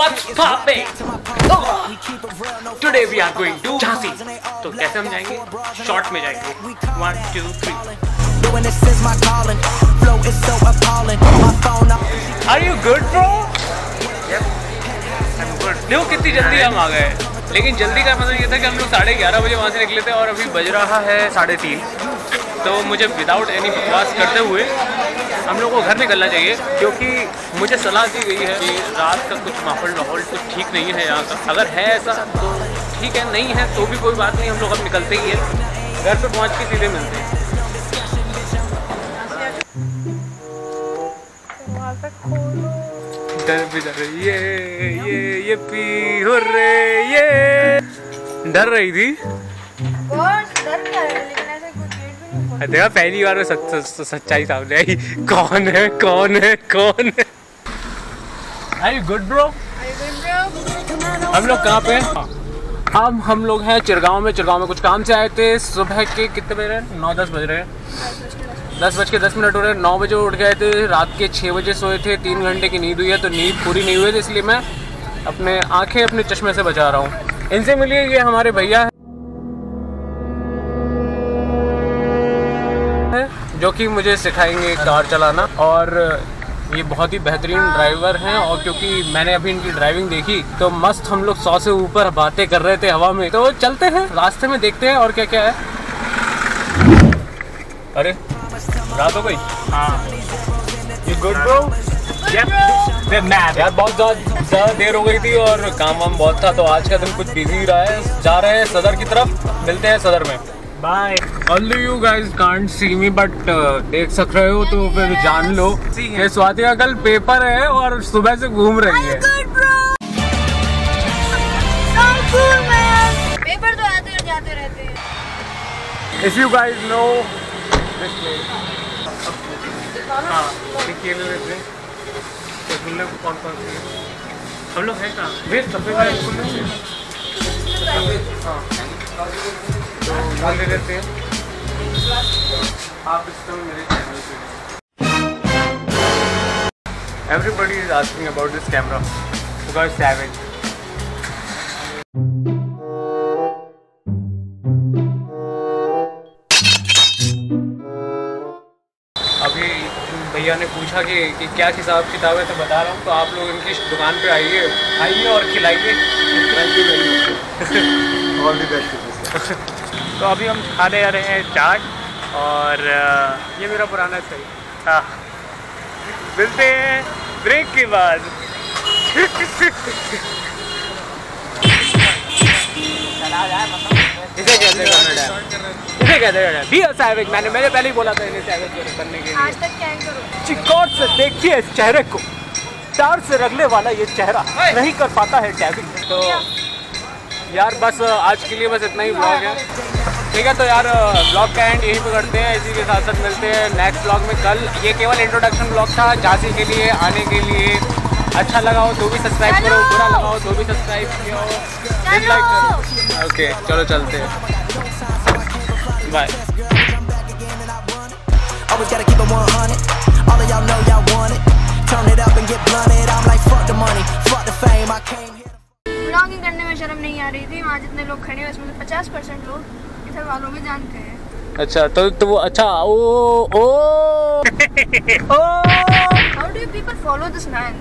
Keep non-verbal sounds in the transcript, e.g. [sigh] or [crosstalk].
what's popping? Today we are going to Jhansi तो कैसे हम जाएँगे शॉर्ट में जाएँगे my calling. Flow is so appalling. My phone up. Are you good bro देखो कितनी जल्दी हम आ गए लेकिन जल्दी का मतलब ये था कि हम लोग साढ़े ग्यारह बजे वहाँ से निकले थे और अभी बज रहा है साढ़े तीन तो मुझे विदाउट एनी बकवास करते हुए हम लोग को घर निकलना चाहिए, क्योंकि मुझे सलाह दी गई है कि रात का कुछ माहौल माहौल कुछ ठीक नहीं है यहाँ का। अगर है ऐसा तो ठीक है, नहीं है तो भी कोई बात नहीं, हम लोग अब निकलते ही है। घर पर पहुँच के सीधे मिलते हैं। डर भी डर ये ये ये पी हो रे, ये। डर रही थी? देखा पहली बार में सच, सच, सच्चाई सामने आई कौन है कौन है कौन है Are you good bro? हम लोग कहाँ पे? हम हम लोग हैं चिरगांव में। चिरगांव में कुछ काम से आए थे। सुबह के कितने बज रहे? हैं नौ दस बज रहे। हैं दस बज के दस मिनट हो रहे। हैं नौ बजे उठ गए थे। रात के छः बजे सोए थे। तीन घंटे की नींद हुई है तो नींद पूरी नहीं हुई थी इसलिए मैं अपने आँखें अपने चश्मे से बचा रहा हूँ। इनसे मिलिए ये हमारे भैया जो कि मुझे सिखाएँगे कार चलाना और ये बहुत ही बेहतरीन ड्राइवर हैं और क्योंकि मैंने अभी इनकी ड्राइविंग देखी तो मस्त हम लोग सौ से ऊपर बातें कर रहे थे हवा में। तो चलते हैं रास्ते में देखते हैं और क्या क्या है। अरे रात हो गई? हाँ। ये गुड ब्रो यार बहुत ज़्यादा ज़्यादा देर हो गई थी और काम वाम बहुत था तो आज का दिन कुछ बिज़ी रहा है जा रहे हैं सदर की तरफ़ मिलते हैं सदर में। Bye all you guys can't see me but देख सक रहे हो तो फिर जान लो कि स्वाति का कल पेपर है और सुबह से घूम रही है। पेपर तो आते और जाते रहते हैं। इफ़ यू गाइस नो कौन कौन सी? हम लोग हैं कहाँ? सफ़ेद है खुलने से हाँ आप इस समय मेरे चैनल पे Everybody is asking about this camera. Because savage. अभी भैया ने पूछा कि, कि क्या हिसाब किताब है तो बता रहा हूँ तो आप लोग इनकी दुकान पे आइए। आइए और खिलाइए। ऑल द बेस्ट तो अभी हम खाने जा रहे हैं चाट और ये मेरा पुराना सही। हाँ। मिलते हैं ब्रेक के बाद। [laughs] इसे कहते हैं? इसे कहते हैं? बी सैवेज मैंने मैंने पहले ही बोला था इन्हें सैवेज करने के लिए। आज तक क्या करो चिकॉट से देखिए इस चेहरे को। प्यार से रगले वाला ये चेहरा नहीं कर पाता है टैबिंग तो यार बस आज के लिए बस इतना ही ब्लॉग है। ठीक है तो यार ब्लॉग का एंड यहीं पे करते हैं। इसी के साथ साथ मिलते हैं नेक्स्ट ब्लॉग में। कल ये केवल इंट्रोडक्शन ब्लॉग था झांसी के लिए आने के लिए। अच्छा लगा हो तो भी सब्सक्राइब करो बुरा लगा हो तो भी सब्सक्राइब किया हो। करो। ओके चलो चलते हैं। Bye Always gotta keep it 100. All of y'all know y'all want it. Turn it up and get blunted. I'm like, fuck the money, fuck the fame. I came here. Vlogging करने में शर्म नहीं आ रही थी। वहाँ जितने लोग खड़े हैं उसमें से पचास परसेंट लोग। इधर वालों में जानते हैं। अच्छा तो तो वो अच्छा oh oh O! How do people follow this man